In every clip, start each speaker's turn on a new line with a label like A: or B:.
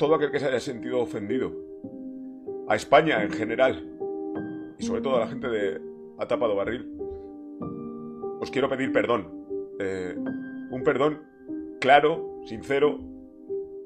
A: todo aquel que se haya sentido ofendido, a España en general, y sobre todo a la gente de Atapado Barril, os quiero pedir perdón. Eh, un perdón claro, sincero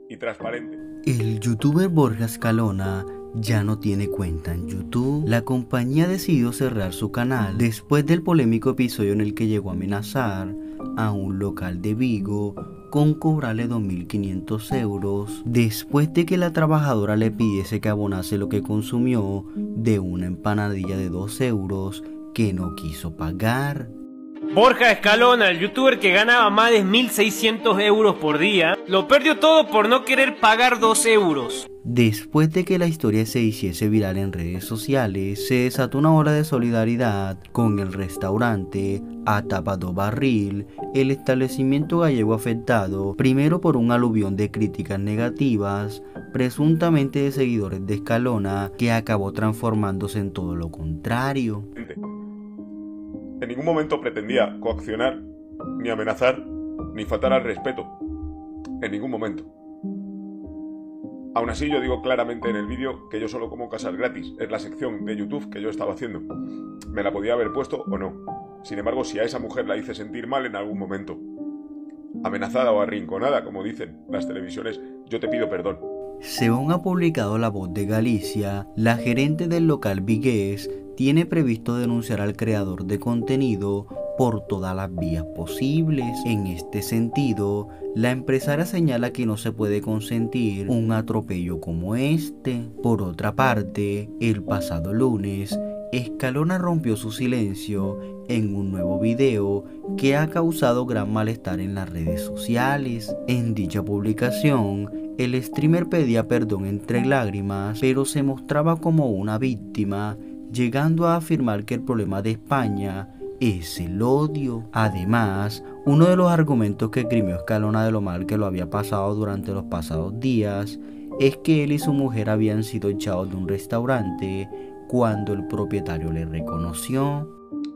A: y transparente.
B: El youtuber Borja Escalona ya no tiene cuenta en YouTube. La compañía decidió cerrar su canal después del polémico episodio en el que llegó a amenazar a un local de Vigo con cobrarle 2.500 euros después de que la trabajadora le pidiese que abonase lo que consumió de una empanadilla de 2 euros que no quiso pagar.
C: Borja Escalona, el youtuber que ganaba más de 1.600 euros por día, lo perdió todo por no querer pagar 2 euros.
B: Después de que la historia se hiciese viral en redes sociales, se desató una ola de solidaridad con el restaurante Atapado Barril, el establecimiento gallego afectado primero por un aluvión de críticas negativas, presuntamente de seguidores de Escalona, que acabó transformándose en todo lo contrario.
A: En ningún momento pretendía coaccionar, ni amenazar, ni faltar al respeto. En ningún momento. Aún así yo digo claramente en el vídeo que yo solo como casas gratis, es la sección de YouTube que yo estaba haciendo. Me la podía haber puesto o no. Sin embargo, si a esa mujer la hice sentir mal en algún momento, amenazada o arrinconada, como dicen las televisiones, yo te pido perdón.
B: Según ha publicado La Voz de Galicia, la gerente del local Vigués tiene previsto denunciar al creador de contenido por todas las vías posibles. En este sentido, la empresaria señala que no se puede consentir un atropello como este. Por otra parte, el pasado lunes, Escalona rompió su silencio en un nuevo video que ha causado gran malestar en las redes sociales. En dicha publicación, el streamer pedía perdón entre lágrimas, pero se mostraba como una víctima, llegando a afirmar que el problema de España es el odio. Además, uno de los argumentos que escribió Escalona de lo mal que lo había pasado durante los pasados días es que él y su mujer habían sido echados de un restaurante cuando el propietario le reconoció.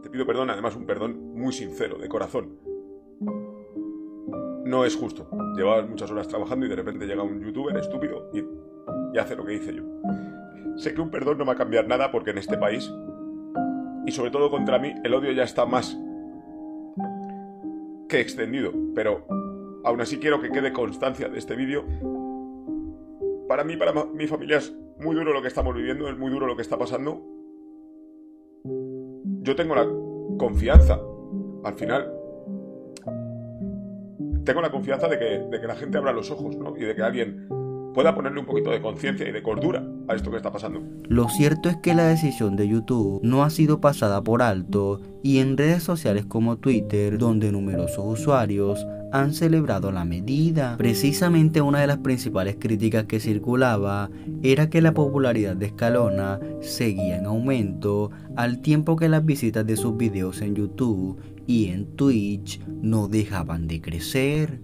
A: Te pido perdón, además un perdón muy sincero, de corazón. No es justo. Llevabas muchas horas trabajando y de repente llega un youtuber estúpido y, y hace lo que hice yo. Sé que un perdón no va a cambiar nada porque en este país y sobre todo contra mí, el odio ya está más que extendido. Pero aún así quiero que quede constancia de este vídeo. Para mí, para mi familia es muy duro lo que estamos viviendo, es muy duro lo que está pasando. Yo tengo la confianza, al final, tengo la confianza de que, de que la gente abra los ojos, ¿no? Y de que alguien ponerle un poquito de conciencia y de cordura a esto que está pasando.
B: Lo cierto es que la decisión de YouTube no ha sido pasada por alto y en redes sociales como Twitter, donde numerosos usuarios han celebrado la medida. Precisamente una de las principales críticas que circulaba era que la popularidad de Escalona seguía en aumento al tiempo que las visitas de sus videos en YouTube y en Twitch no dejaban de crecer.